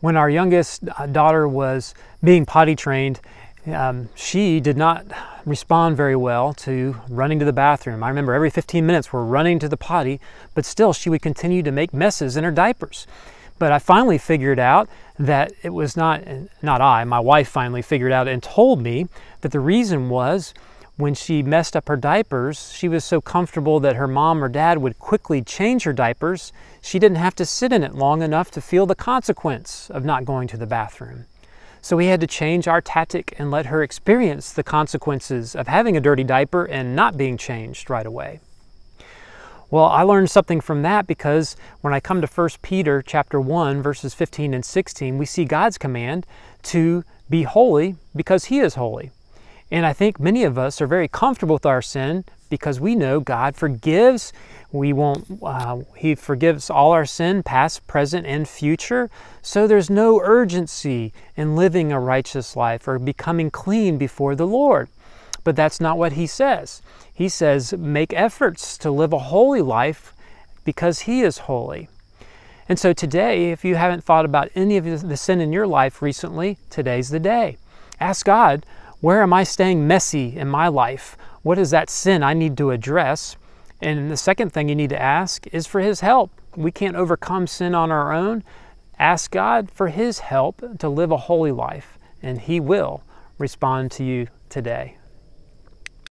When our youngest uh, daughter was being potty trained, um, she did not respond very well to running to the bathroom. I remember every 15 minutes we're running to the potty, but still she would continue to make messes in her diapers. But I finally figured out that it was not, not I, my wife finally figured out and told me that the reason was when she messed up her diapers, she was so comfortable that her mom or dad would quickly change her diapers, she didn't have to sit in it long enough to feel the consequence of not going to the bathroom. So we had to change our tactic and let her experience the consequences of having a dirty diaper and not being changed right away. Well, I learned something from that because when I come to 1 Peter chapter 1 verses 15 and 16, we see God's command to be holy because he is holy. And I think many of us are very comfortable with our sin because we know God forgives. We won't, uh, He forgives all our sin, past, present, and future. So there's no urgency in living a righteous life or becoming clean before the Lord. But that's not what He says. He says, make efforts to live a holy life because He is holy. And so today, if you haven't thought about any of the sin in your life recently, today's the day. Ask God, where am I staying messy in my life? What is that sin I need to address? And the second thing you need to ask is for His help. We can't overcome sin on our own. Ask God for His help to live a holy life, and He will respond to you today.